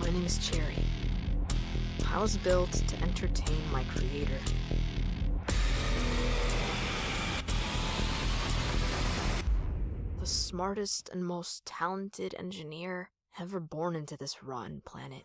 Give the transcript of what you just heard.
My name is Cherry. I was built to entertain my creator. The smartest and most talented engineer ever born into this rotten planet.